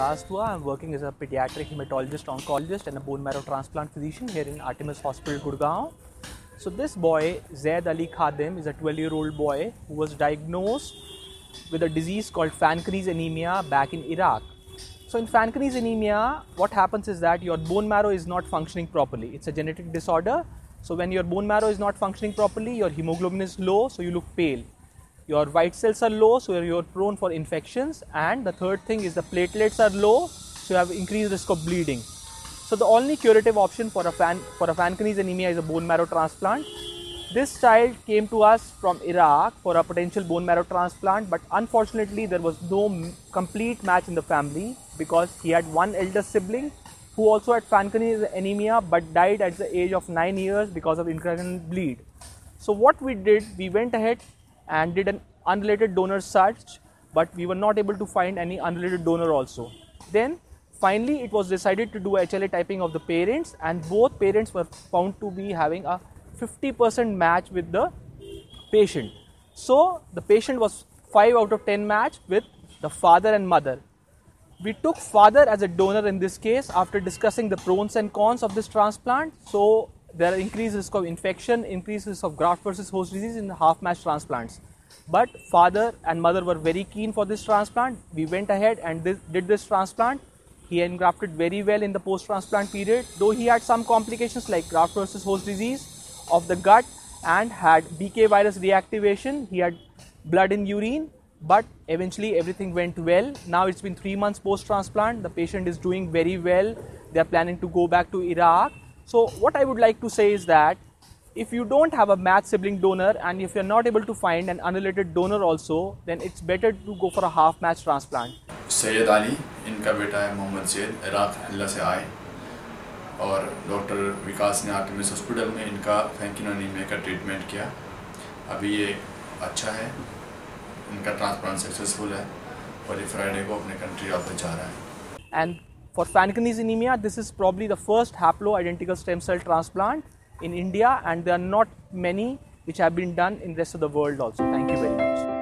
Vikas Dua. I'm working as a pediatric hematologist, oncologist, and a bone marrow transplant physician here in Artemis Hospital, Gurgaon. So, this boy, Zaid Ali Khadim, is a 12 year old boy who was diagnosed with a disease called Fanconi's anemia back in Iraq. So, in Fanconi's anemia, what happens is that your bone marrow is not functioning properly. It's a genetic disorder. So, when your bone marrow is not functioning properly, your hemoglobin is low, so you look pale your white cells are low so you're prone for infections. And the third thing is the platelets are low so you have increased risk of bleeding. So the only curative option for a fan for a Fanconi's anemia is a bone marrow transplant. This child came to us from Iraq for a potential bone marrow transplant but unfortunately there was no complete match in the family because he had one elder sibling who also had Fanconi's anemia but died at the age of 9 years because of incontinent bleed. So what we did we went ahead and did an unrelated donor search, but we were not able to find any unrelated donor also. Then finally it was decided to do HLA typing of the parents and both parents were found to be having a 50% match with the patient. So the patient was 5 out of 10 match with the father and mother. We took father as a donor in this case after discussing the pros and cons of this transplant. So there are increased risk of infection, increased risk of graft versus host disease in half match transplants. But father and mother were very keen for this transplant. We went ahead and this, did this transplant. He engrafted very well in the post transplant period, though he had some complications like graft versus host disease of the gut and had BK virus reactivation. He had blood in urine, but eventually everything went well. Now it's been three months post transplant. The patient is doing very well. They are planning to go back to Iraq so what I would like to say is that if you don't have a match sibling donor and if you're not able to find an unrelated donor also, then it's better to go for a half match transplant. Sayyid Ali, inka beta hai Mohammed Sayyid, Iraq, Allah se aaye. Aur Dr. Vikas ne Artemis Hospital mein inka Fanconi anemia ka treatment kiya. Abhi ye acha hai, inka transplant successful hai. Aur Friday ko apne country wapas ja raha hai. And for Fanconi's anemia, this is probably the first haplo-identical stem cell transplant in India and there are not many which have been done in the rest of the world also. Thank you very much.